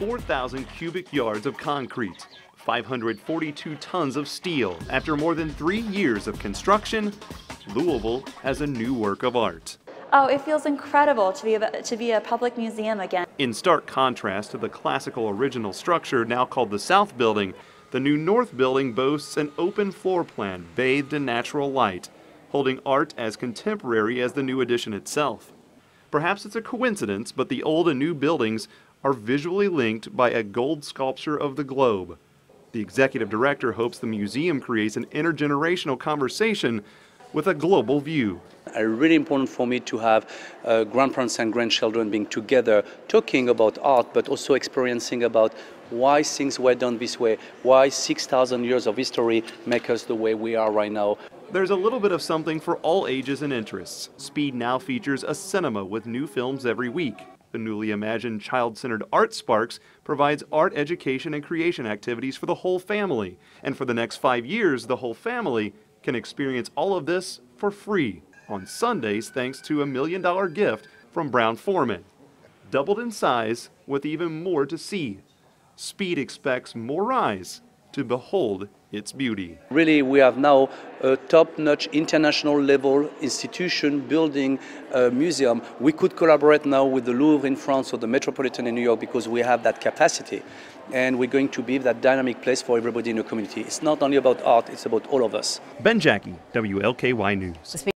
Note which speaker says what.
Speaker 1: 4,000 cubic yards of concrete, 542 tons of steel. After more than three years of construction, Louisville has a new work of art.
Speaker 2: Oh, it feels incredible to be, a, to be a public museum again.
Speaker 1: In stark contrast to the classical original structure now called the South Building, the new North Building boasts an open floor plan bathed in natural light, holding art as contemporary as the new addition itself. Perhaps it's a coincidence, but the old and new buildings are visually linked by a gold sculpture of the globe. The executive director hopes the museum creates an intergenerational conversation with a global view.
Speaker 3: Uh, really important for me to have uh, grandparents and grandchildren being together, talking about art, but also experiencing about why things were done this way, why 6,000 years of history make us the way we are right now.
Speaker 1: There's a little bit of something for all ages and interests. Speed now features a cinema with new films every week. The newly imagined child-centered Art Sparks provides art education and creation activities for the whole family. And for the next five years, the whole family can experience all of this for free on Sundays thanks to a million dollar gift from Brown-Forman. Doubled in size with even more to see. Speed expects more eyes to behold its beauty.
Speaker 3: Really, we have now a top-notch international level institution building a museum. We could collaborate now with the Louvre in France or the Metropolitan in New York because we have that capacity. And we're going to be that dynamic place for everybody in the community. It's not only about art, it's about all of us.
Speaker 1: Ben Jackie, WLKY News.